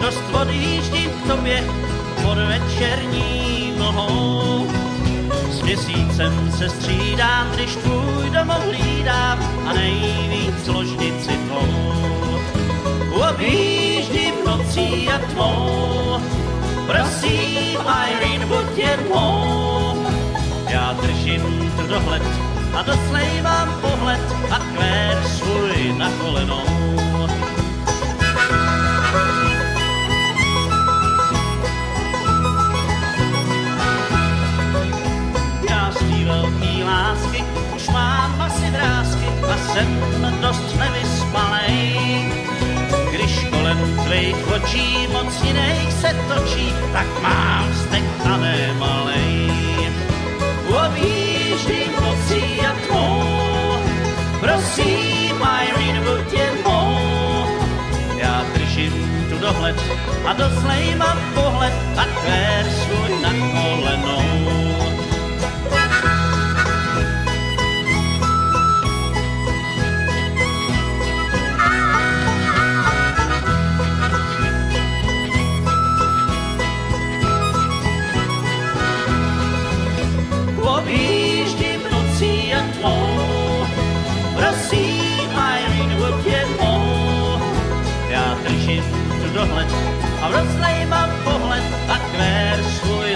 dost odjíždím k tobě pod večerní mlhou. S měsícem se střídám, když tvůj domov hlídám a nejvíc ložnici tvou. Objíždím nocí a tmou, prosím Irene, buď jen mou. Já držím tu dohled a doslej mám pohled a kvér svůj na kolenou. Velký lásky už mám asi vrázky a jsem dost nevyspalej. Když kolem tvých očí moc jiných se točí, tak mám stek a nemalej. Objíždím nocí a tmou, prosím, Irene, buď jen mou. Já držím tu dohled a doslej mám pohled a kvér svůj na kolenou. Držím tu dohled a rozlej mám pohled a kvér svůj